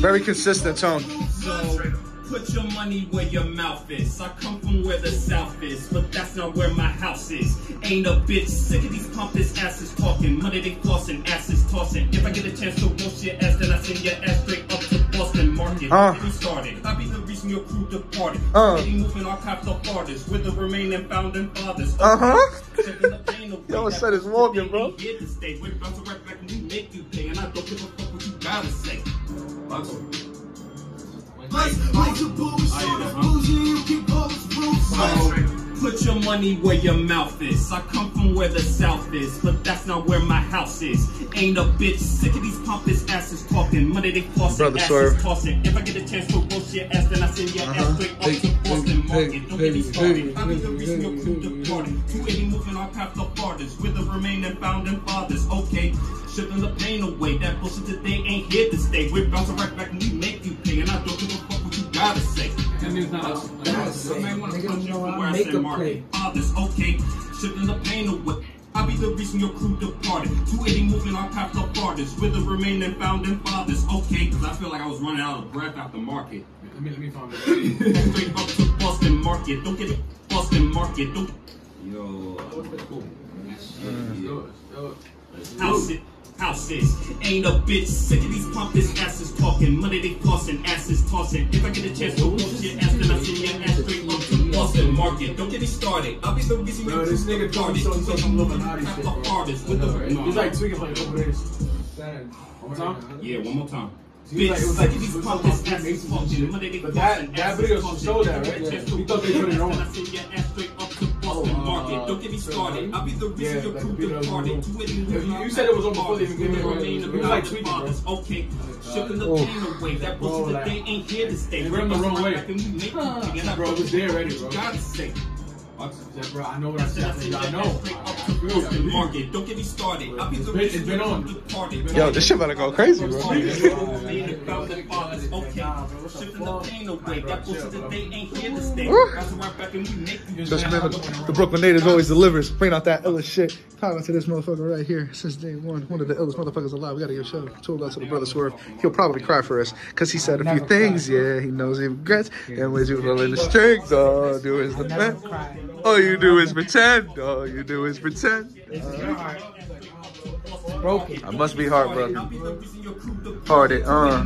Very consistent tone. So, put your money where your mouth is. I come from where the south is, but that's not where my house is. Ain't a bitch sick of these pompous asses talking. Money they flossing, asses tossing. If I get a chance to roast your ass, then I send your ass straight up to Boston Market. Uh. Get started. I be the reason your crew departed. Uh. Steady moving our cops up farthest with the remaining founding fathers. Uh-huh. Pain away. Yo, That said it's Morgan, bro. Make you pay. And I don't give a fuck what you gotta say. Put your money where your mouth is. I come from where the south is, but that's not where my house is. Ain't a bitch sick of these pompous asses talking. Money they flossing, Brother asses tossing. If I get a chance to roast your ass, then I send your ass uh-huh. straight up to Boston Market. Don't get me started. I be the reason your crew departed. 280 moving our path the farthest with the remaining founding fathers. Okay, shipping the pain away. That bullshit today ain't here to stay. We're bouncing right back and we make you pay. And I don't give a fuck what you gotta say. That means not us. I may wanna Niggas punch you know I where I make said a market. play. Fathers, ah, okay, shipping the pain away. I be the reason your crew departed. 280 moving our path up farthest with the remaining founding fathers. Okay, cause I feel like I was running out of breath after market. Let me let me find it. Straight up to Boston Market. Don't get it, Boston Market. Don't Yo. house it. Houses ain't a bitch sick of these pompous asses talking. Money they flossing, asses tossing. If I get a chance to roast your ass, then I send your ass straight up to Boston Market. Don't get me started. I'll be the reason Bro, you this nigga told me some- some Illuminati shit, bro. artists with the He's like tweaking for like a couple days. One more time? Yeah, one more time. He was like, it was like, it was pompous something asses Mason talking. shit. Money they But that, flossing, that asses video tossing. showed that, If I right? get a chance to We thought they roast put it your on. ass, then I send your ass straight started. I'll be the reason Yeah, your like crew the video was departed. eighty Yeah, you- you said it was on before they even gave me the- remain it was like oh the fathers. Okay, shipping the pain away. That bullshit that they ain't here to stay. They run the wrong way. right back make you pay. Bro, it was there already, bro. Gotta say. I bro, I know what I I said I said. send your I ass know. straight up to Boston Market. Don't get me started. I'll be the It's been- reason it's been your on. crew departed. Yo, this shit better go crazy, bro. Just remember, the Brooklyn natives always delivers. Bring out that illest shit. Power to this motherfucker right here since day one. One of the illest motherfuckers alive. We gotta give a shout out to to the brother Swerve. He'll probably cry for us because he said a few things. Yeah, he knows he regrets. And when you in the strength, all do is the Never best. All you do is pretend. All you do is pretend. Broken. I must be heartbroken. Hearted, uh.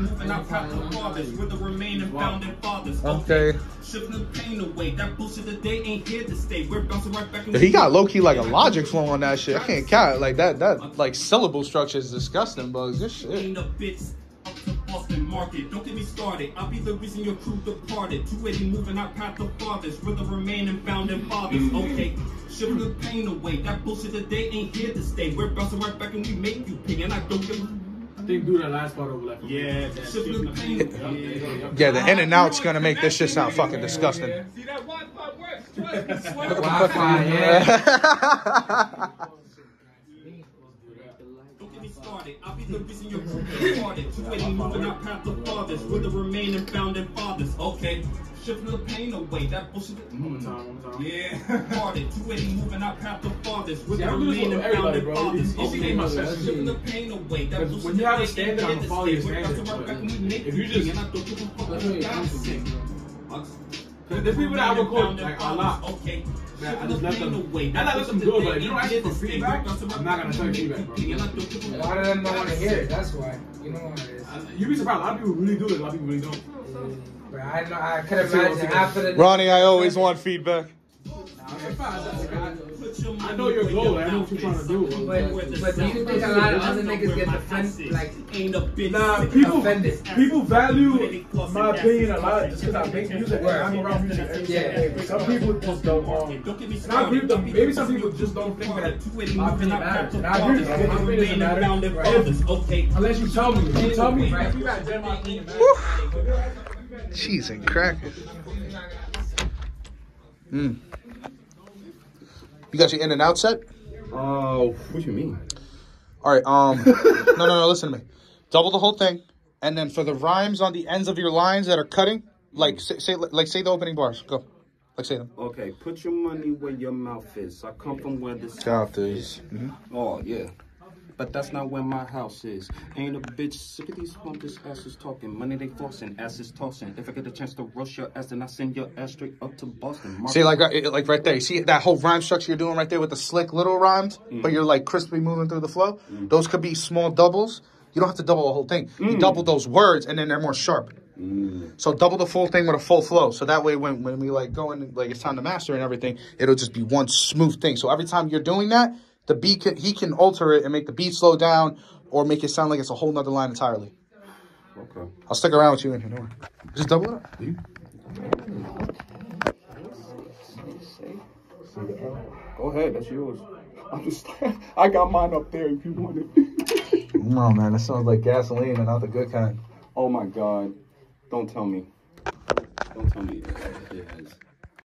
Okay. He got low key like a logic flow on that shit. I can't count like that. That like syllable structure is disgusting, Bugz. This shit. Boston Market. Don't get me started. I'll be the reason your crew departed. 280 moving our path the farthest. We're the remaining founding fathers. Mm-hmm. Okay, shipping the pain away. That bullshit today ain't here to stay. We're bouncing right back and we make you pay. And I don't give a I think do that last part over like. yeah, shipping the pain away. Yeah, the in and out's gonna make this shit sound fucking disgusting. See that Wi-Fi works. Trust me, swear. Wi-Fi, yeah. Don't get me started. I'll be the reason your crew departed. 280 moving our path the farthest. We're the remaining founding fathers. Okay, shipping the pain away. That bullshit. One more time, one time. Yeah, parted. 280 moving our path the farthest. With See, the I do this remaining with founding bro. fathers. You- you Okay, my shipping the pain away. That bullshit when you have a they standard, I'm here to follow your We're about to standards, work but back and we make if you just- and I don't give a fuck what That's what gotta I'm say. Saying. There's people that I would call like a lot. Okay. Man, I Shipping just the let pain them. away. I let That them bullshit do it, but if you don't ask for feedback, We're about to work I'm not gonna tell you and feedback, bro. pay, I don't give a A lot of what them you don't want to hear it. That's why. You know what it is. Uh, You'd be surprised. A lot of people really do it. A lot of people really don't. But I know I could imagine half of the. Ronnie, I always want feedback. I know your goal. I know what you're trying to do. But, but do you think a lot of other niggas get offended? Like, ain't a bitch. Nah, people offended. people value my opinion a lot just because I make music and I'm around music every Yeah. single day. But some people just don't. Um, Don't and I agree with them. Maybe some people just don't think that my opinion matters. And I agree with them. My opinion doesn't matter. Okay. Unless you tell me. If you tell me, Right. you got my opinion. Cheese and crackers. Mm. You got your in and out set? Oh, what do you mean? All right. Um. no, no, no. Listen to me. Double the whole thing, and then for the rhymes on the ends of your lines that are cutting, like say, say like say the opening bars. Go. Like say them. Okay, put your money where your mouth is. I come from where the South is. Oh yeah. But that's not where my house is. Ain't a bitch sick of these hunters asses talking. Money they flossing, asses tossing. If I get a chance to rush your ass, then I send your ass straight up to Boston. Mark- See, like, right- uh, like right there. You see that whole rhyme structure you're doing right there with the slick little rhymes, mm. but you're like crisply moving through the flow. Mm. Those could be small doubles. You don't have to double the whole thing. You mm. double those words, and then they're more sharp. So double the full thing with a full flow. So that way, when when we like go in, like it's time to master and everything, it'll just be one smooth thing. So every time you're doing that, the beat can he can alter it and make the beat slow down or make it sound like it's a whole nother line entirely. Okay. I'll stick around with you in here. Don't worry. Just double it up. Go ahead, that's yours. I'm just, I got mine up there if you want it. No man, that sounds like gasoline and not the good kind. oh my God. Don't tell me. Don't tell me. It has